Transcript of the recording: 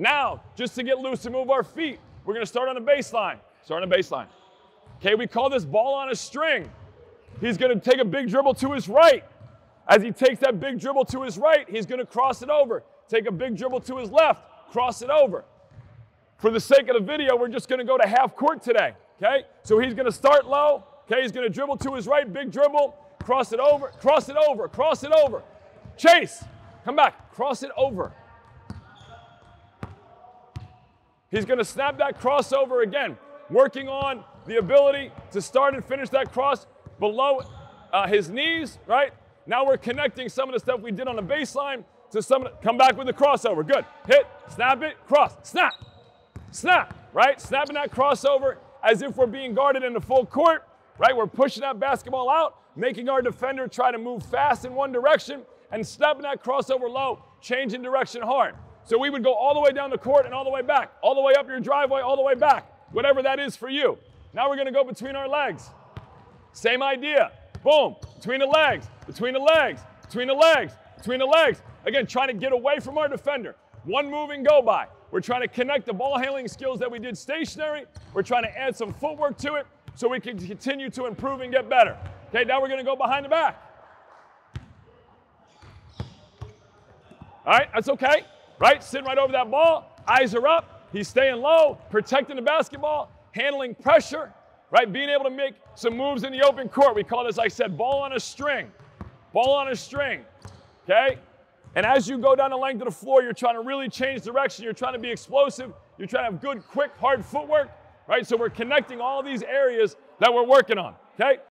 Now, just to get loose and move our feet, we're gonna start on the baseline. Start on the baseline. Okay, we call this ball on a string. He's gonna take a big dribble to his right. As he takes that big dribble to his right, he's gonna cross it over. Take a big dribble to his left, cross it over. For the sake of the video, we're just gonna go to half court today, okay? So he's gonna start low, okay? He's gonna dribble to his right, big dribble, cross it over, cross it over, cross it over. Chase, come back, cross it over. He's gonna snap that crossover again, working on the ability to start and finish that cross below uh, his knees, right? Now we're connecting some of the stuff we did on the baseline to some, come back with the crossover. Good. Hit, snap it, cross, snap, snap, right? Snapping that crossover as if we're being guarded in the full court, right? We're pushing that basketball out, making our defender try to move fast in one direction and snapping that crossover low, changing direction hard. So we would go all the way down the court and all the way back, all the way up your driveway, all the way back, whatever that is for you. Now we're gonna go between our legs. Same idea. Boom, between the legs, between the legs, between the legs, between the legs. Again, trying to get away from our defender. One move and go by. We're trying to connect the ball handling skills that we did stationary. We're trying to add some footwork to it so we can continue to improve and get better. Okay, now we're gonna go behind the back. All right, that's okay, right? Sitting right over that ball, eyes are up, he's staying low, protecting the basketball, handling pressure, right? Being able to make some moves in the open court. We call this, like I said, ball on a string. Ball on a string, okay? And as you go down the length of the floor, you're trying to really change direction. You're trying to be explosive. You're trying to have good, quick, hard footwork, right? So we're connecting all these areas that we're working on, okay?